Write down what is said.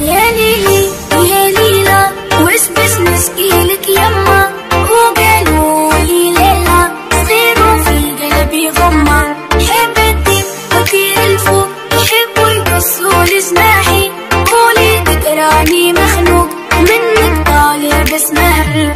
يا ليلي يا ليلى وش بس مشكلك يما وقالوا لي ليلى صيروا في قلبي غمة حب الدين وطير الفوق يحبوا يقصوا لسماحي قولي بتراني مخنوق منك طالب اسمه